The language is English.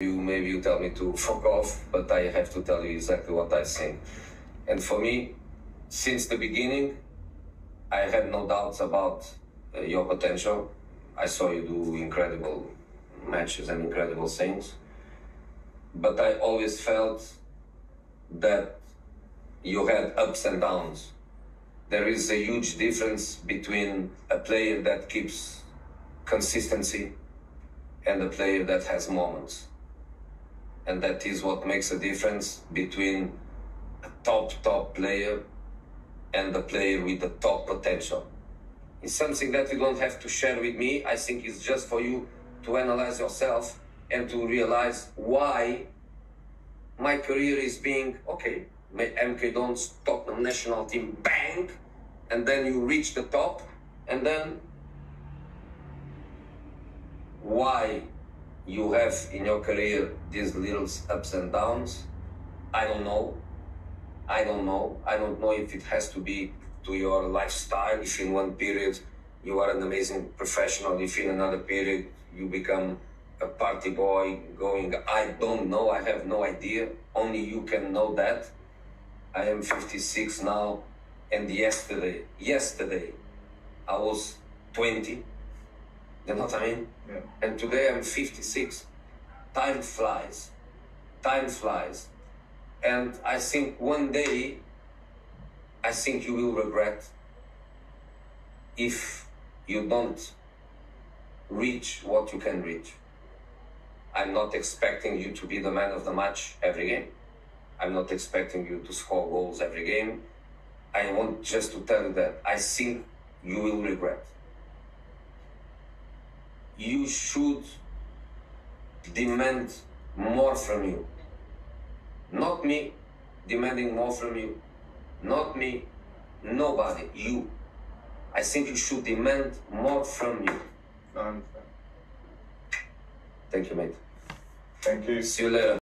You maybe you tell me to fuck off, but I have to tell you exactly what I think. And for me, since the beginning, I had no doubts about uh, your potential. I saw you do incredible matches and incredible things. But I always felt that you had ups and downs. There is a huge difference between a player that keeps consistency and a player that has moments. And that is what makes a difference between a top, top player and a player with the top potential. It's something that you don't have to share with me. I think it's just for you to analyze yourself and to realize why my career is being okay. MK Dons Tottenham national team, bang, and then you reach the top, and then why you have in your career these little ups and downs, I don't know. I don't know. I don't know if it has to be to your lifestyle. If in one period you are an amazing professional, if in another period you become a party boy going, I don't know. I have no idea. Only you can know that. I am 56 now, and yesterday, yesterday, I was 20. You know what I mean? Yeah. And today I'm 56. Time flies. Time flies. And I think one day, I think you will regret if you don't reach what you can reach. I'm not expecting you to be the man of the match every game. I'm not expecting you to score goals every game. I want just to tell you that I think you will regret. You should demand more from you. Not me demanding more from you. Not me. Nobody. You. I think you should demand more from you. Thank you, mate. Thank you. See you later.